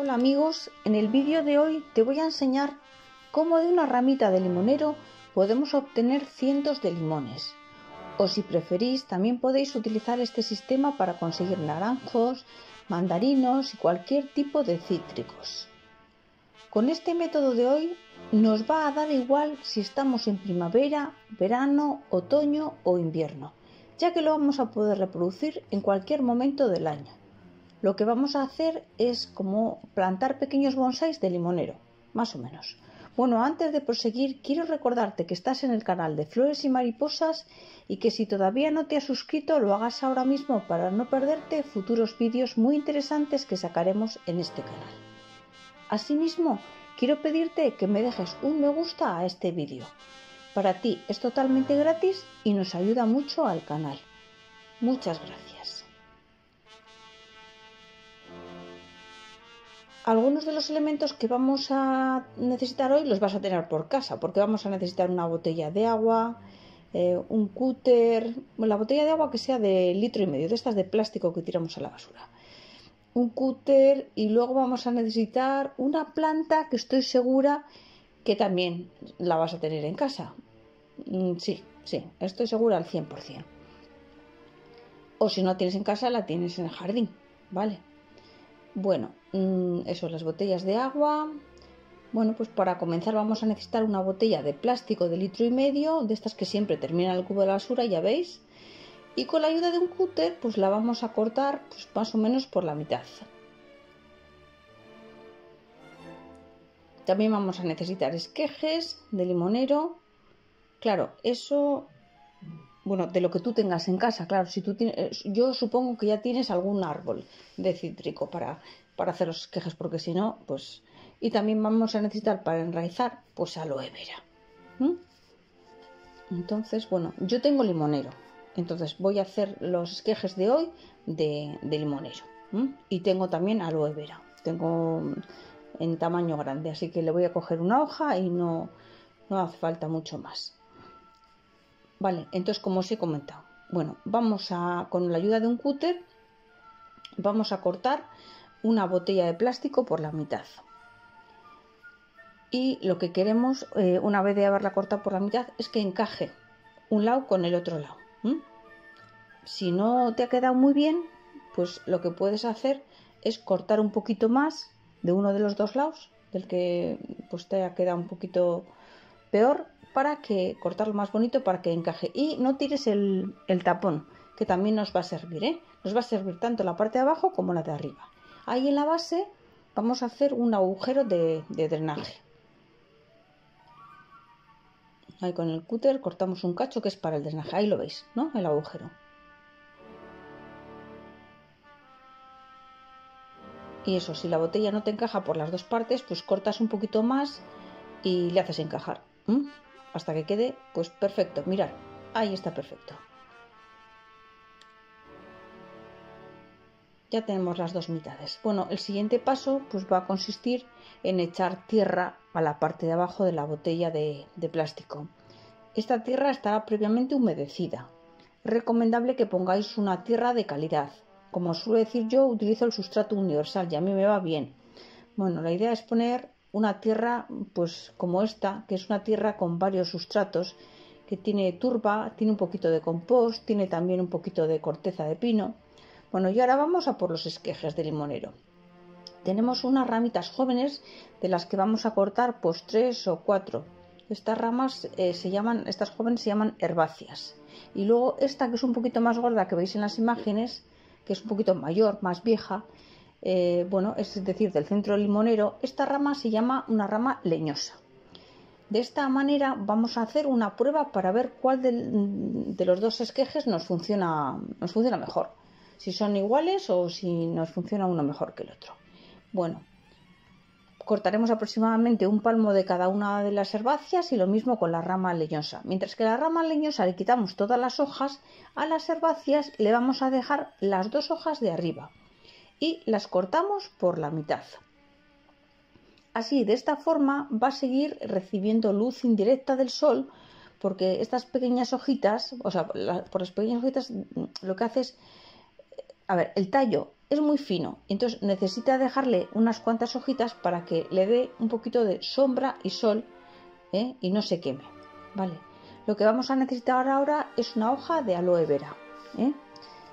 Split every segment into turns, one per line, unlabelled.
Hola amigos, en el vídeo de hoy te voy a enseñar cómo de una ramita de limonero podemos obtener cientos de limones. O si preferís, también podéis utilizar este sistema para conseguir naranjos, mandarinos y cualquier tipo de cítricos. Con este método de hoy nos va a dar igual si estamos en primavera, verano, otoño o invierno, ya que lo vamos a poder reproducir en cualquier momento del año lo que vamos a hacer es como plantar pequeños bonsáis de limonero, más o menos. Bueno, antes de proseguir, quiero recordarte que estás en el canal de Flores y Mariposas y que si todavía no te has suscrito, lo hagas ahora mismo para no perderte futuros vídeos muy interesantes que sacaremos en este canal. Asimismo, quiero pedirte que me dejes un me gusta a este vídeo. Para ti es totalmente gratis y nos ayuda mucho al canal. Muchas gracias. Algunos de los elementos que vamos a necesitar hoy los vas a tener por casa, porque vamos a necesitar una botella de agua, eh, un cúter, la botella de agua que sea de litro y medio, de estas de plástico que tiramos a la basura. Un cúter y luego vamos a necesitar una planta que estoy segura que también la vas a tener en casa. Mm, sí, sí, estoy segura al 100%. O si no tienes en casa, la tienes en el jardín, ¿vale? Bueno, mm, eso, las botellas de agua. Bueno, pues para comenzar vamos a necesitar una botella de plástico de litro y medio, de estas que siempre terminan el cubo de la basura, ya veis. Y con la ayuda de un cúter, pues la vamos a cortar pues más o menos por la mitad. También vamos a necesitar esquejes de limonero. Claro, eso bueno, de lo que tú tengas en casa, claro, si tú tienes, eh, yo supongo que ya tienes algún árbol de cítrico para, para hacer los quejes, porque si no, pues... Y también vamos a necesitar para enraizar, pues aloe vera. Entonces, bueno, yo tengo limonero, entonces voy a hacer los esquejes de hoy de, limonero. Y tengo también aloe vera, tengo en tamaño grande, así que le voy a coger una hoja y no, no hace falta mucho más. Vale, entonces como os he comentado, bueno, vamos a, con la ayuda de un cúter, vamos a cortar una botella de plástico por la mitad. Y lo que queremos, eh, una vez de haberla cortado por la mitad, es que encaje un lado con el otro lado. Si no te ha quedado muy bien, pues lo que puedes hacer es cortar un poquito más de uno de los dos lados, del que pues te ha quedado un poquito peor, para que cortarlo más bonito para que encaje. Y no tires el, tapón que también nos va a servir ¿eh? nos va a servir tanto la parte de abajo como la de arriba. Ahí en la base vamos a hacer un agujero de, drenaje. Ahí con el cúter cortamos un cacho que es para el drenaje. Ahí lo veis ¿no? el agujero. Y eso si la botella no te encaja por las dos partes pues cortas un poquito más y le haces encajar hasta que quede pues perfecto. Mirad, ahí está perfecto. Ya tenemos las dos mitades. Bueno, el siguiente paso pues va a consistir en echar tierra a la parte de abajo de la botella de, de plástico. Esta tierra estará previamente humedecida. Recomendable que pongáis una tierra de calidad. Como suelo decir yo, utilizo el sustrato universal y a mí me va bien. Bueno, la idea es poner una tierra pues como esta, que es una tierra con varios sustratos, que tiene turba, tiene un poquito de compost, tiene también un poquito de corteza de pino. Bueno, y ahora vamos a por los esquejes de limonero. Tenemos unas ramitas jóvenes de las que vamos a cortar pues tres o cuatro. Estas ramas eh, se llaman, estas jóvenes se llaman herbáceas. Y luego esta que es un poquito más gorda que veis en las imágenes, que es un poquito mayor, más vieja, eh, bueno, es decir, del centro limonero, esta rama se llama una rama leñosa. De esta manera vamos a hacer una prueba para ver cuál de, los dos esquejes nos funciona, nos funciona mejor. Si son iguales o si nos funciona uno mejor que el otro. Bueno, cortaremos aproximadamente un palmo de cada una de las herbáceas y lo mismo con la rama leñosa. Mientras que la rama leñosa le quitamos todas las hojas, a las herbáceas le vamos a dejar las dos hojas de arriba y las cortamos por la mitad. Así, de esta forma va a seguir recibiendo luz indirecta del sol porque estas pequeñas hojitas, o sea, por las pequeñas hojitas lo que hace es, a ver, el tallo es muy fino, entonces necesita dejarle unas cuantas hojitas para que le dé un poquito de sombra y sol ¿eh? y no se queme. Vale. Lo que vamos a necesitar ahora es una hoja de aloe vera. ¿eh?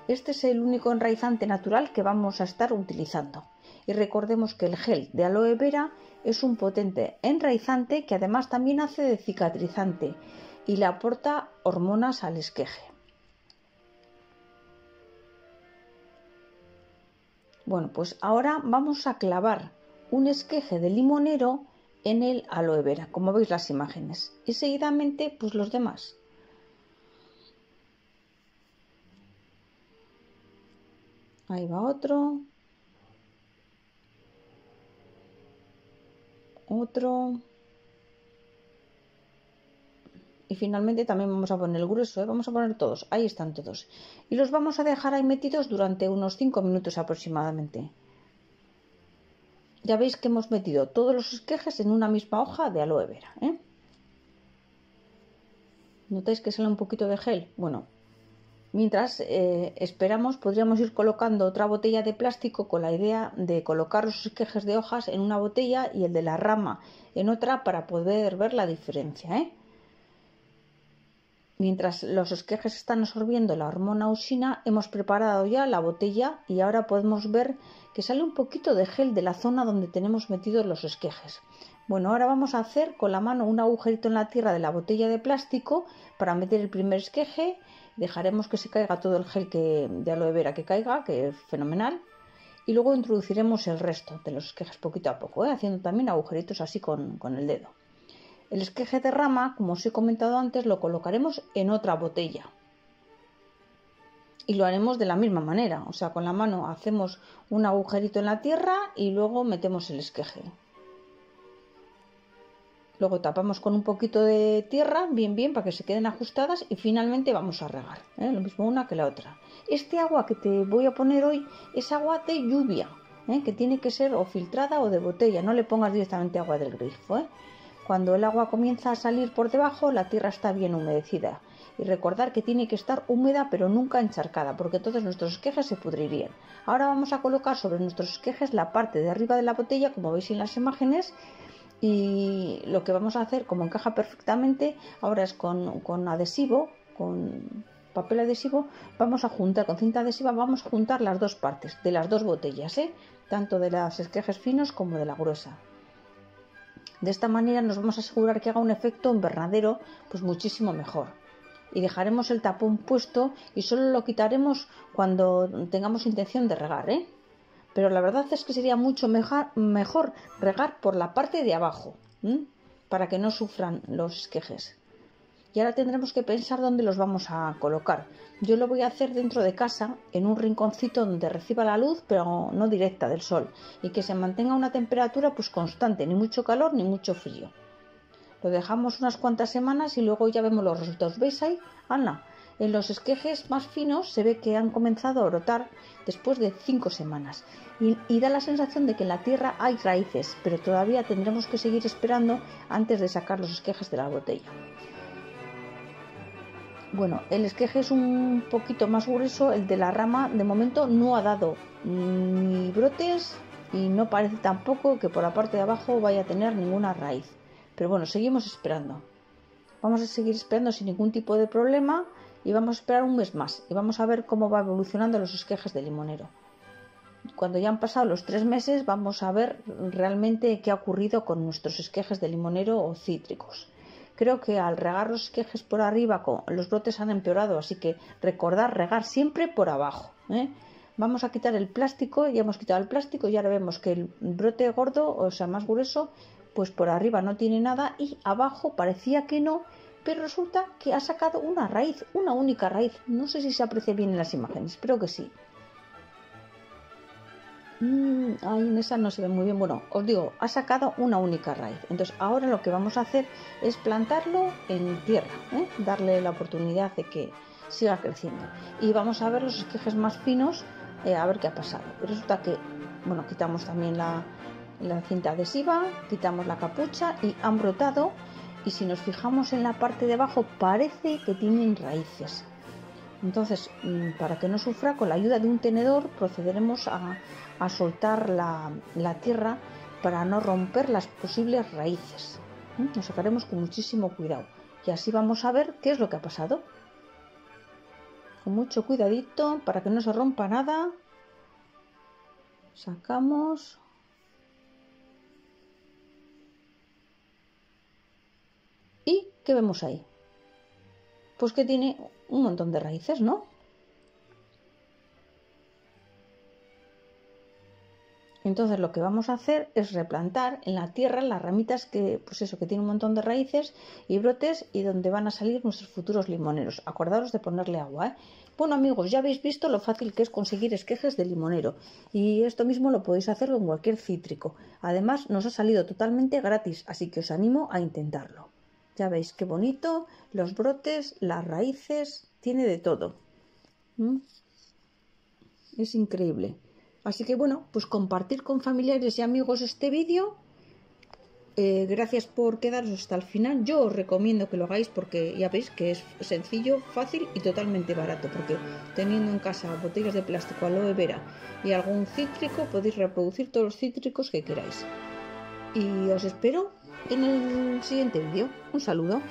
Este es el único enraizante natural que vamos a estar utilizando. Y recordemos que el gel de aloe vera es un potente enraizante que además también hace de cicatrizante y le aporta hormonas al esqueje. Bueno, pues ahora vamos a clavar un esqueje de limonero en el aloe vera, como veis las imágenes, y seguidamente pues los demás. Ahí va otro. Otro. Y finalmente también vamos a poner el grueso, ¿eh? vamos a poner todos, ahí están todos. Y los vamos a dejar ahí metidos durante unos 5 minutos aproximadamente. Ya veis que hemos metido todos los esquejes en una misma hoja de aloe vera. ¿eh? ¿Notáis que sale un poquito de gel? Bueno, mientras eh, esperamos podríamos ir colocando otra botella de plástico con la idea de colocar los esquejes de hojas en una botella y el de la rama en otra para poder ver la diferencia. ¿eh? Mientras los esquejes están absorbiendo la hormona usina, hemos preparado ya la botella y ahora podemos ver que sale un poquito de gel de la zona donde tenemos metidos los esquejes. Bueno, ahora vamos a hacer con la mano un agujerito en la tierra de la botella de plástico para meter el primer esqueje. Dejaremos que se caiga todo el gel que, de aloe vera que caiga, que es fenomenal. Y luego introduciremos el resto de los esquejes poquito a poco, ¿eh? haciendo también agujeritos así con el dedo. El esqueje de rama, como os he comentado antes, lo colocaremos en otra botella. Y lo haremos de la misma manera, o sea, con la mano hacemos un agujerito en la tierra y luego metemos el esqueje. Luego tapamos con un poquito de tierra, bien, bien, para que se queden ajustadas y finalmente vamos a regar. ¿eh? Lo mismo una que la otra. Este agua que te voy a poner hoy es agua de lluvia, ¿eh? que tiene que ser o filtrada o de botella. No le pongas directamente agua del grifo. ¿eh? Cuando el agua comienza a salir por debajo, la tierra está bien humedecida. Y recordar que tiene que estar húmeda pero nunca encharcada, porque entonces nuestros esquejes se pudrirían. Ahora vamos a colocar sobre nuestros esquejes la parte de arriba de la botella, como veis en las imágenes, y lo que vamos a hacer, como encaja perfectamente, ahora es con, adhesivo, con papel adhesivo, vamos a juntar, con cinta adhesiva, vamos a juntar las dos partes de las dos botellas, ¿eh? tanto de las esquejes finos como de la gruesa. De esta manera nos vamos a asegurar que haga un efecto invernadero pues muchísimo mejor. Y dejaremos el tapón puesto y solo lo quitaremos cuando tengamos intención de regar, ¿eh? Pero la verdad es que sería mucho mejor, regar por la parte de abajo, para que no sufran los esquejes y ahora tendremos que pensar dónde los vamos a colocar. Yo lo voy a hacer dentro de casa, en un rinconcito donde reciba la luz, pero no directa del sol, y que se mantenga una temperatura pues constante, ni mucho calor ni mucho frío. Lo dejamos unas cuantas semanas y luego ya vemos los resultados. ¿Veis ahí? Ana, en los esquejes más finos se ve que han comenzado a brotar después de cinco semanas y, y, da la sensación de que en la tierra hay raíces, pero todavía tendremos que seguir esperando antes de sacar los esquejes de la botella. Bueno, el esqueje es un poquito más grueso, el de la rama de momento no ha dado ni brotes y no parece tampoco que por la parte de abajo vaya a tener ninguna raíz. Pero bueno, seguimos esperando. Vamos a seguir esperando sin ningún tipo de problema y vamos a esperar un mes más y vamos a ver cómo va evolucionando los esquejes de limonero. Cuando ya han pasado los tres meses vamos a ver realmente qué ha ocurrido con nuestros esquejes de limonero o cítricos. Creo que al regar los esquejes por arriba los brotes han empeorado, así que recordar regar siempre por abajo. ¿eh? Vamos a quitar el plástico, ya hemos quitado el plástico y ahora vemos que el brote gordo, o sea, más grueso, pues por arriba no tiene nada y abajo parecía que no, pero resulta que ha sacado una raíz, una única raíz. No sé si se aprecia bien en las imágenes, espero que sí. Mm, ahí en esa no se ve muy bien. Bueno, os digo, ha sacado una única raíz. Entonces ahora lo que vamos a hacer es plantarlo en tierra, ¿eh? darle la oportunidad de que siga creciendo. Y vamos a ver los esquejes más finos, eh, a ver qué ha pasado. Resulta que, bueno, quitamos también la cinta adhesiva, quitamos la capucha y han brotado. Y si nos fijamos en la parte de abajo, parece que tienen raíces. Entonces, mm, para que no sufra, con la ayuda de un tenedor procederemos a, soltar la, tierra para no romper las posibles raíces. Nos sacaremos con muchísimo cuidado y así vamos a ver qué es lo que ha pasado. Con mucho cuidadito para que no se rompa nada. Sacamos. Qué vemos ahí? Pues que tiene un montón de raíces, ¿no? Entonces lo que vamos a hacer es replantar en la tierra las ramitas que, pues eso, que tienen un montón de raíces y brotes y donde van a salir nuestros futuros limoneros. Acordaros de ponerle agua. ¿eh? Bueno amigos, ya habéis visto lo fácil que es conseguir esquejes de limonero y esto mismo lo podéis hacer con cualquier cítrico. Además nos ha salido totalmente gratis, así que os animo a intentarlo. Ya veis qué bonito, los brotes, las raíces, tiene de todo. ¿Mm? Es increíble. Así que bueno, pues compartir con familiares y amigos este vídeo. Eh, gracias por quedaros hasta el final. Yo os recomiendo que lo hagáis porque ya veis que es sencillo, fácil y totalmente barato. Porque teniendo en casa botellas de plástico, aloe vera y algún cítrico, podéis reproducir todos los cítricos que queráis. Y os espero en el siguiente vídeo. Un saludo.